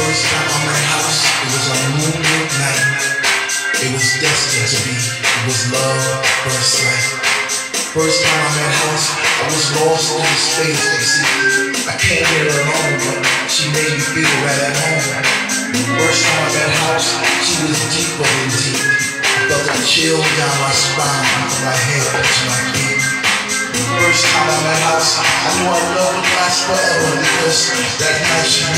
first shot on my house, it was on moonlit night. It was destined to be, it was love at first sight. First time I met house, I was lost in space, you see. I came here alone, but she made me feel right at home. First time I met house, she was deeper than deep. I felt a chill down my spine, from my head to my feet. First time I met house, I knew our love would last forever because that night she